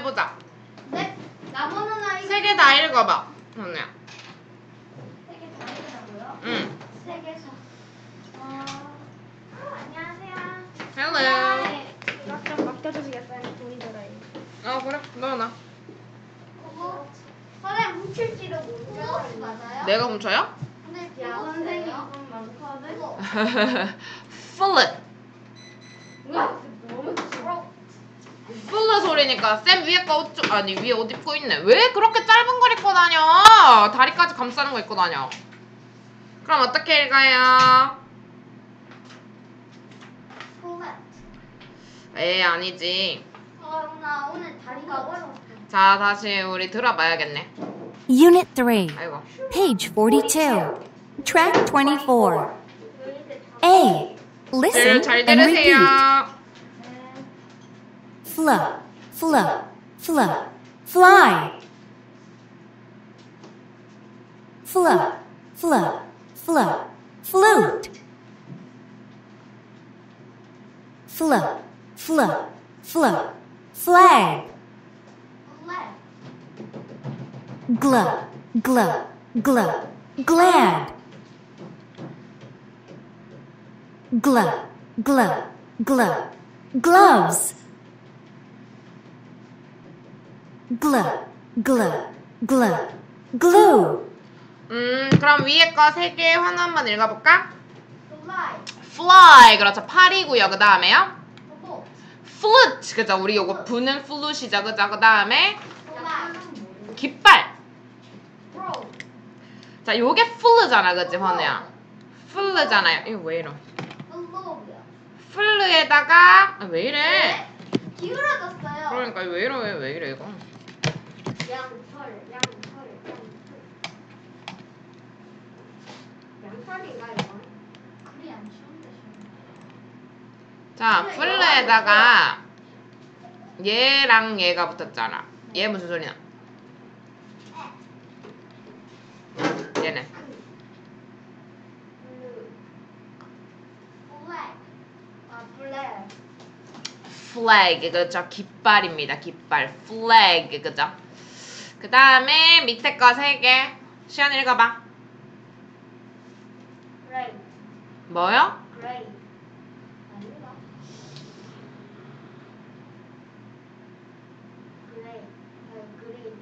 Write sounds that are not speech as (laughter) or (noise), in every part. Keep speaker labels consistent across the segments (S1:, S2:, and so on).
S1: 해보자.
S2: 네? 나무는 아이
S1: 세개 다 읽어봐. 언니야.
S2: 세개 다 읽으라고요?
S1: 응.
S2: 세 개서. 어... 어, 안녕하세요.
S1: Hello.
S2: 네, 이것 좀 맡겨주시겠어요? 돈이 들어요.
S1: 어 그래. 넣어놔.
S2: 그거 선생님 훔칠지도 모르겠어요. 맞아요?
S1: 내가 훔쳐요?
S2: 근데 야 선생님 돈 많거든. (laughs) 싫어.
S1: 풀렛 소리니까 쌤 위에 거 옷, 좀- 아니 위에 옷 입고 있네. 왜 그렇게 짧은 걸 입고 다녀? 다리까지 감싸는 거 입고 다녀. 그럼 어떻게 읽어요? 에 아니지.
S2: 어, 나 오늘 다리가 어려워.
S1: 자 다시 우리 들어봐야겠네.
S3: Unit 3,
S1: 아이고.
S3: page 42, track 24. A. Listen
S1: 잘
S3: and repeat.
S1: 들으세요.
S3: Fluff, fluff, fluff, fly. Fluff, fluff, fluff, flute. Fluff, fluff, fluff, flag.
S2: 플랫.
S3: Glove, glove, glove, glad. Glove, glove, glove, gloves. Glove, glove, glove, glue.
S1: 음 그럼 위에 거 세 개 하나 한번 읽어볼까?
S2: Fly.
S1: fly. 그렇죠. 파리고요. 그 다음에요?
S2: 뭐?
S1: flute 그죠? 우리 요거 부는 flute이죠. 그죠? 그 다음에. 깃발. 자 요게 flu잖아. 그치? 헌우야. Flu잖아요. 이거 왜 이러 flu에다가 아, 왜 이래?
S2: 네? 기울어졌어요.
S1: 그러니까 왜 이래 왜, 왜 이래 이거
S2: 양털, 양털, 양털. 양털인가 이건? 그리 안 쉬운데 쉬운데.
S1: 자 flu에다가 얘랑 얘가 붙었잖아. 얘 무슨 소리나 얘는 flag 그죠 깃발입니다 깃발. flag 그죠 그 다음에 밑에 거 세 개 시연 읽어봐
S2: gray.
S1: 뭐요?
S2: Gray. 아닌가? Gray. 아 green.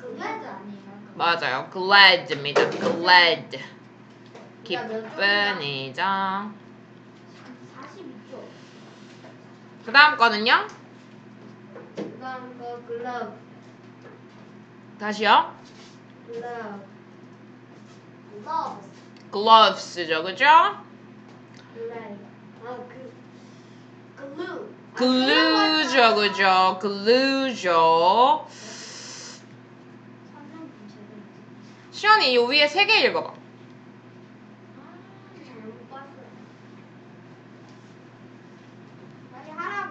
S2: Glad 아니에요?
S1: 맞아요 glad입니다 glad 기쁜이죠
S2: 42초.
S1: 그 다음 거는요?
S2: 그다음 거 glove.
S1: 다시요.
S2: Glove.
S1: gloves죠 그죠?
S2: 글레이. 아그 글루.
S1: glue죠 그죠 glue죠. 시연이 요 위에 세 개 읽어봐
S2: 아.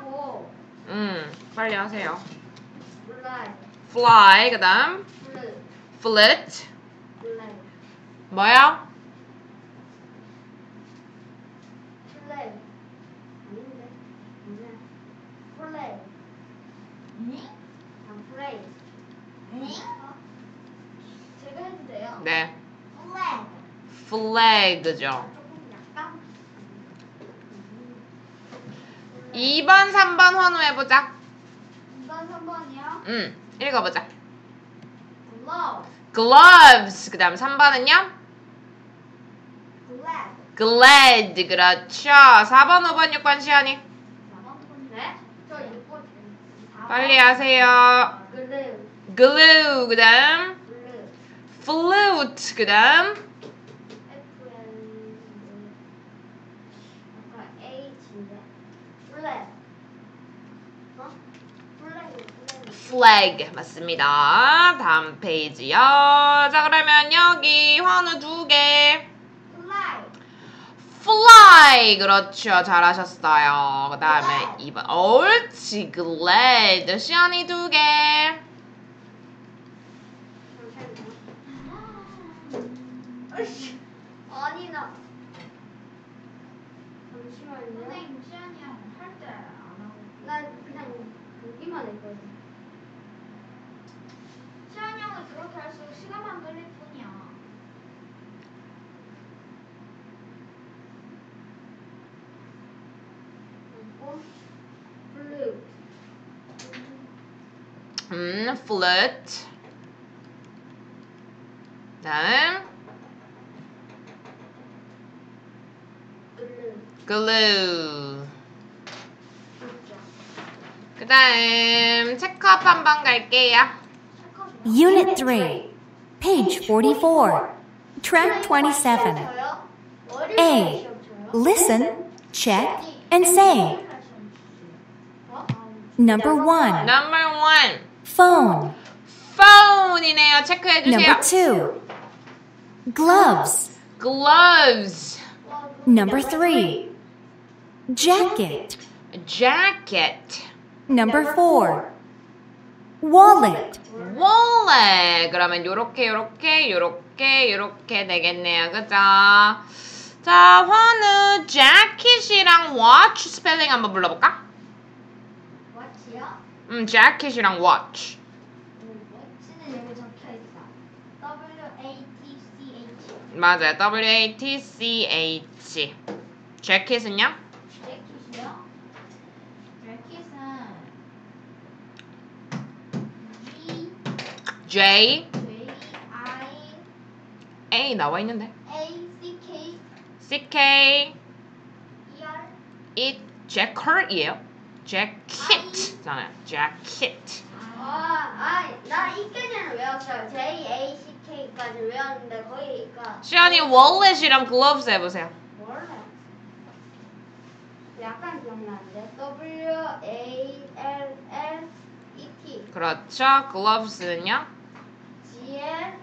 S1: 음 빨리 하세요
S2: 블라이.
S1: Fly 그 다음
S2: 블라이.
S1: 뭐야? 네
S2: 약간.
S1: 2번 3번 환호 해보자
S2: 2번, 3번이요.
S1: 음 읽어보자 gloves 그 다음 3번은요?
S2: 글래드.
S1: glad 그렇죠 4번 5번 6번 시연이
S2: 4번 네? 저 6번.
S1: 빨리 하세요
S2: 글루.
S1: glue 그 다음 flute 그 다음
S2: FN 아까 H인데 black 어? Black black
S1: flag. 맞습니다. 다음 페이지요. 자 그러면 여기 환우 두개.
S2: Fly
S1: fly. 그렇죠. 잘하셨어요. 그 다음에 2번 옳지. Glad. 시연이 두개.
S2: 으이씨 아니 나 잠시만요.
S4: 선생님 시연이 형할때안 하고.
S2: 나 그냥 보기만 했거든 그렇게 할수록 시간만 끌릴 뿐이야.
S1: 음, flute. 다음.
S2: 진짜.
S1: 그 다음, 체크업 한번 갈게요.
S3: Unit 3, page 44, track 27. A. Listen, check, and say. Number 1,
S1: Number one,
S3: phone.
S1: phone이네요. 체크해
S3: Number
S1: 주세요.
S3: 2, gloves.
S1: Gloves,
S3: Number 3, jacket.
S1: jacket,
S3: Number 4, Wallet.
S1: wallet. 그러면 요렇게 요렇게 요렇게 요렇게 되겠네요. 그죠? 자, 환우 jacket이랑 watch 스펠링 한번 불러볼까?
S2: 왓치요?
S1: 음, jacket이랑 watch.
S2: 왓치는 여기 적혀 있어. W A T C H.
S1: 맞아요. W A T C H. jacket은요?
S2: 잭킷이요? 잭킷은
S1: J
S2: J I
S1: A 나와 있는데.
S2: A C K
S1: C K
S2: E R
S1: it jacker이에요. jacket잖아요. jacket.
S2: 아, 아, 나 이까지는 외웠어요. J A C K까지 외웠는데 거기가
S1: 시안이 wallet이랑 gloves 해보세요.
S2: 몰라. 약간 기억나는데 W A L L E T
S1: 그렇죠. gloves는요?
S2: G L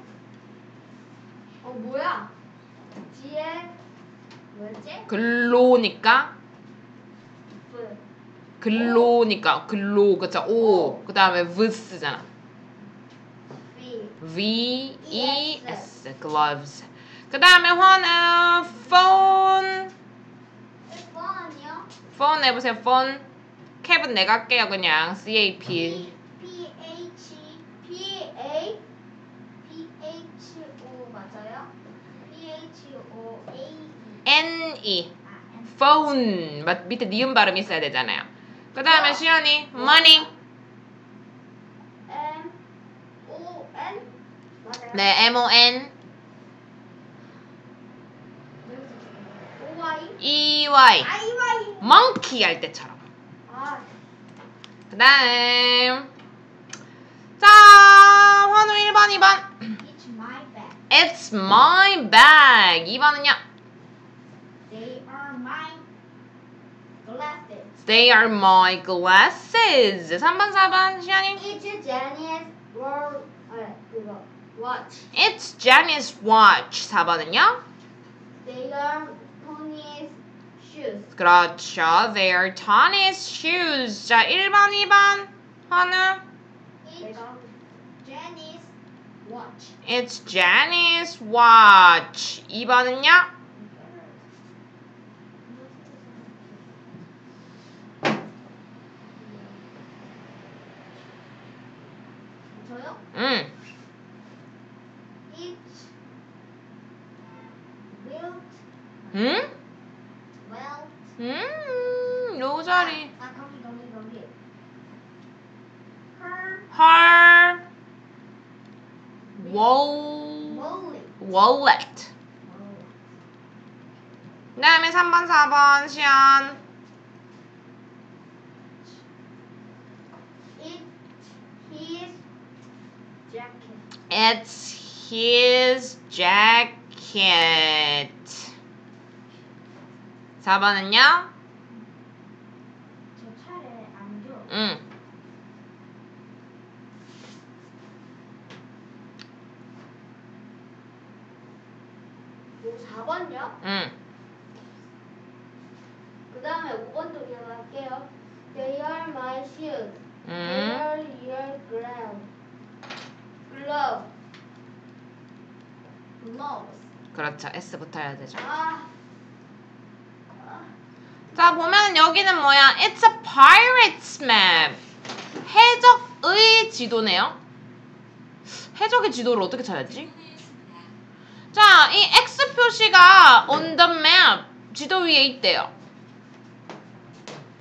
S2: 어 뭐야? G L 뭐였지?
S1: 글로니까?
S2: V
S1: 글로니까. 글로 그쵸? O 그 다음에 vs잖아.
S2: V
S1: V E S. Gloves. 그 다음에 화는 phone. phone 해보세요. phone. 캡은 내가 할게요 그냥. C A P.
S2: P P H P A P H O 맞아요? P H O A E
S1: N E
S2: 아 N
S1: phone 맞- 밑에 니은 발음 있어야 되잖아요 그 다음에 시연이 money
S2: M O N 맞아요?
S1: 네 M O N
S2: O Y
S1: E Y
S2: I Y
S1: monkey 할 때처럼
S2: 아
S1: 그 다음 자 환우 1번 2번
S2: It's my bag.
S1: It's my bag 2번은요
S2: They are my glasses.
S1: They are my glasses 3번 4번 시연이
S2: It's Jenny's world. 아 그거 watch.
S1: It's Jenny's watch 4번은요
S2: They are Tony's shoes.
S1: 그렇죠 They are Tony's shoes 자 1번 2번 환우
S2: It's Jenny's watch.
S1: It's Jenny's watch 2번은요
S2: 저요? wallet.
S1: wallet. 그 다음에 3번, 4번, 시안.
S2: It's his jacket.
S1: It's his jacket. 4번은요?
S2: 저 차례 안 줘.
S1: 응. 응.
S2: 그 다음에 5번도 기억할게요. They are my shoes. They
S1: 응.
S2: are your glove. glove. gloves.
S1: 그렇죠. S 붙어야 되죠.
S2: 아. 아.
S1: 자, 보면 여기는 뭐야? It's a pirate's map. 해적의 지도네요. 해적의 지도를 어떻게 찾았지? 자, 이 X 표시가 on the map 지도 위에 있대요.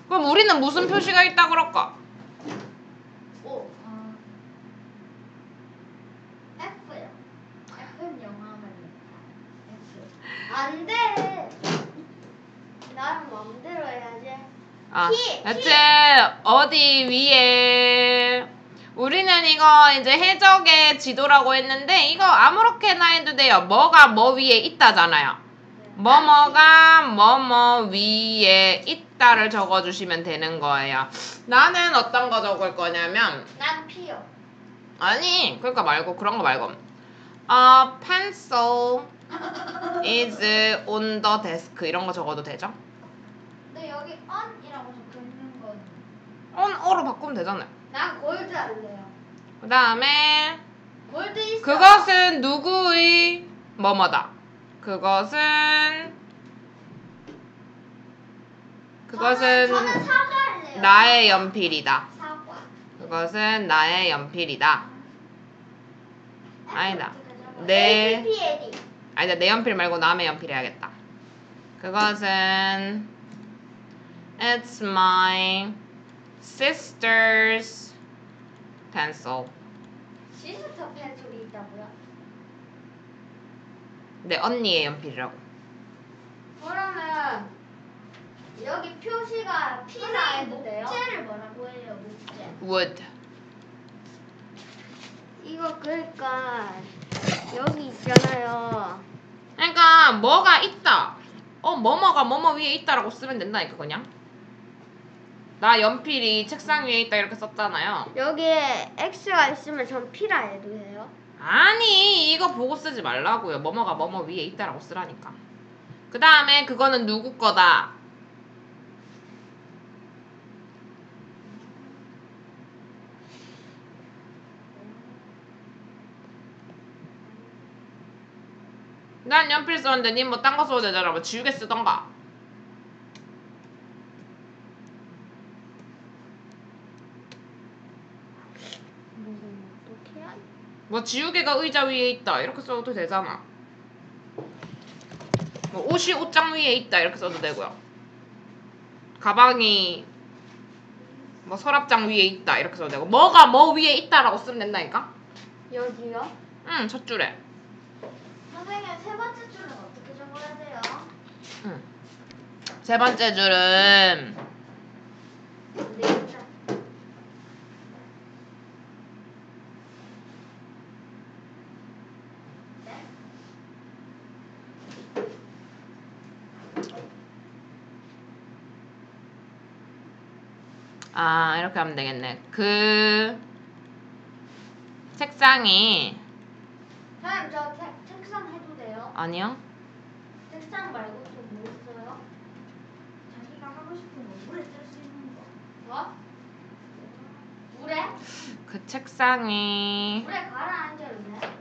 S1: 그럼 우리는 무슨 표시가 있다 그럴까?
S2: 오. 아. F요. F는 영화만이니까. F. 안 돼. 나는 마음대로 해야지.
S1: 아,
S2: 키,
S1: 대체 어디 위에 우리는 이거 이제 해적의 지도라고 했는데 이거 아무렇게나 해도 돼요. 뭐가 뭐 위에 있다잖아요. 뭐뭐가 뭐뭐 위에 있다를 적어주시면 되는 거예요. 나는 어떤 거 적을 거냐면
S2: 난 P요.
S1: 아니 그러니까 말고 그런 거 말고 어, pencil is on the desk 이런 거 적어도 되죠?
S2: 근데 여기 on이라고 적혀 있는 건.
S1: on 어로 바꾸면 되잖아요.
S2: 난 골드 할래요.
S1: 그 다음에
S2: 골드 있어.
S1: 그것은 누구의 뭐뭐다. 그것은 그것은
S2: 저는, 저는 사과 할래요.
S1: 나의 연필이다.
S2: 사과.
S1: 그것은 나의 연필이다. 아니다.
S2: F
S1: 네. 아니다 내 연필 말고 남의 연필 해야겠다. 그것은 It's my sister's pencil.
S2: 시스터 펜슬이 있다고요?
S1: 내 언니의 연필이라고.
S2: 그러면 여기 표시가 P라 해도 돼요? 목재를 뭐라고 해요? 목재.
S1: wood.
S2: 이거 그러니까 여기 있잖아요.
S1: 그러니까 뭐가 있다. 어 뭐뭐가 뭐뭐 위에 있다라고 쓰면 된다니까 그냥. 나 연필이 책상 위에 있다 이렇게 썼잖아요.
S2: 여기에 X가 있으면 전 P라 해도 돼요?
S1: 아니 이거 보고 쓰지 말라고요. 뭐뭐가 뭐뭐 위에 있다라고 쓰라니까. 그 다음에 그거는 누구 거다. 난 연필 썼는데 님 뭐 딴 거 써도 되잖아. 뭐 지우개 쓰던가.
S2: 음, 어떻게 해야
S1: 뭐 지우개가 의자 위에 있다 이렇게 써도 되잖아. 뭐 옷이 옷장 위에 있다 이렇게 써도 되고요. 가방이 뭐 서랍장 위에 있다 이렇게 써도 되고 뭐가 뭐 위에 있다라고 쓰면 된다니까.
S2: 여기요?
S1: 응, 첫 줄에.
S2: 선생님 세 번째 줄은 어떻게 적어야 돼요?
S1: 응. 세 번째 줄은
S2: 안 되겠다. 네?
S1: 아 이렇게 하면 되겠네. 그 책상이
S2: 선생님 저 책, 책상 해도 돼요?
S1: 아니요.
S2: 책상 말고 좀뭐 있어요? 자기가 하고 싶은 거 물에 쓸 수 있는 거 뭐? 물에?
S1: 그 책상이
S2: 물에 가라앉아도 돼?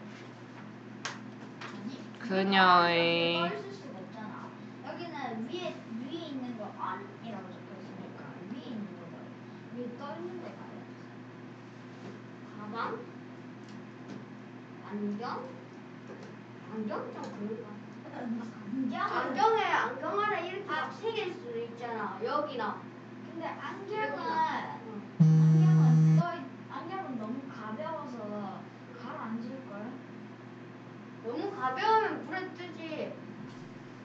S1: 그녀의
S2: 떠 있을 수가 없잖아 여기는 위에 위에 있는 거 on이라고 적혀 있으니까 위에 있는 거 위에 떠 있는 거 봐야지 가방? 안경? 안경 좀 그럴까? 안경? 안경에 안경 아래 이렇게 새길 수 있잖아 여기나
S4: 근데 안경은
S2: 응.
S4: 안경은 떠 안경은 너무 가벼워서 가라앉을 걸.
S2: 너무 가벼우면 불에 뜨지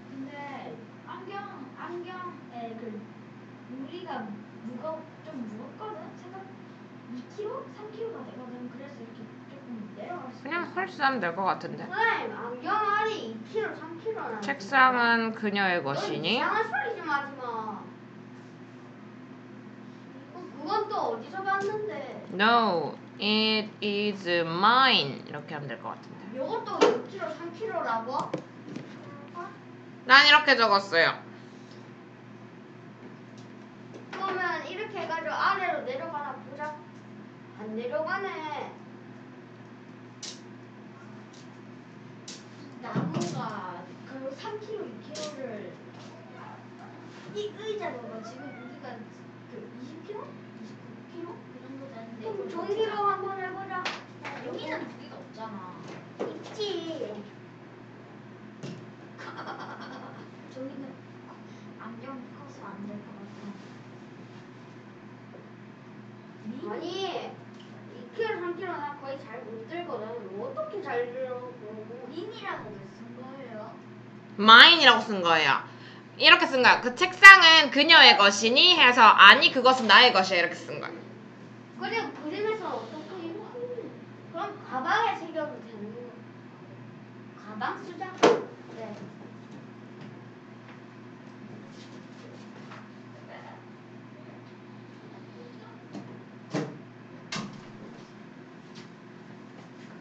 S4: 근데 안경 안경에 그 우리가 무거 좀 무겁거든. 생각 2kg, 3kg가 되거든. 그래서 이렇게 조금 내려갈
S1: 헐스하면 될것 같은데.
S2: 선생님 안경 알이 2kg 3kg나
S1: 책상은 그녀의 것이니
S2: 이상한 소리 좀 하지 마. 어, 그건 또 어디서 봤는데?
S1: No, it is mine 이렇게 하면 될 것 같은데.
S2: 요것도 2kg 3kg라고?
S1: 난 이렇게 적었어요.
S2: 그러면 이렇게 해가지고 아래로 내려가나 보자. 안 내려가네.
S4: 나무가 그리고 3kg, 2kg를 이 의자가 지금 우리가 그 20kg? 29kg? 그 정도 되는데
S2: 그럼 종이로 한번 해보자.
S4: 아, 여기는 무게가 없잖아.
S2: 있지.
S4: (laughs) 종이는 안경 커서 안 될 것 같아. 아니
S2: 2kg, 3kg 나 거의 잘 못 들거든. 어떻게 잘 들어?
S4: 인이라고 왜쓴 거예요?
S1: mine이라고 쓴 거예요. 이렇게 쓴 거야. 그 책상은 그녀의 것이니 해서 아니 그것은 나의 것이야 이렇게 쓴 거야.
S2: 그리고 그림에서 어떻게 그럼 가방에 새겨도 되는 거? 가방 수장? 네.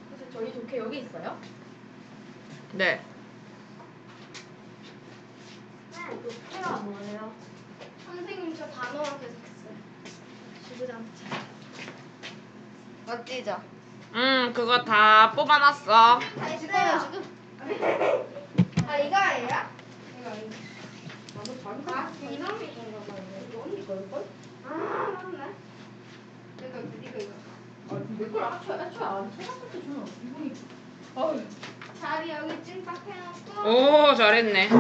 S4: 그래서 저희 좋게 여기 있어요?
S1: 네.
S2: 네, 녹회가 뭐예요? 선생님 저 단어한테 샀어요. 지구장치. 멋지죠?
S1: 음 그거 다 뽑아놨어.
S2: 됐어요 지금. 아 이거예요? 이거 이거. 아 이놈이 이거 봐요. 이거 언니 걸걸? 아 맞네. 이거 이거 이거.
S4: 내걸 아초 아초 안 찾았을 때 저는 이분이 어우
S2: 자리 여기 찐딱 해놓고.
S1: 오 잘했네.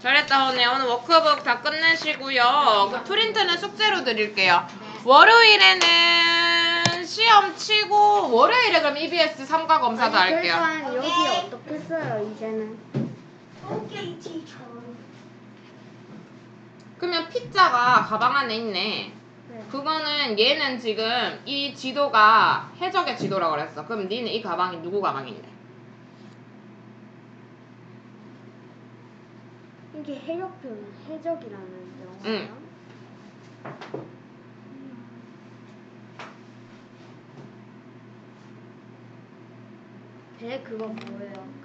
S1: 잘했다 오늘 오늘 워크북 다 끝내시고요. 그 프린트는 숙제로 드릴게요. 월요일에는 시험 치고 월요일에 그럼 EBS 3과 검사도 할게요.
S2: 여기 어떻게 써요 이제는? 오케이 티처.
S1: 그러면 피자가 가방 안에 있네.
S2: 네.
S1: 그거는 얘는 지금 이 지도가 해적의 지도라고 그랬어. 그럼 니는 이 가방이 누구 가방인데?
S2: 이게 해적편 해적이라는 영화예요?
S1: 응.
S2: 배 그거 뭐예요? 그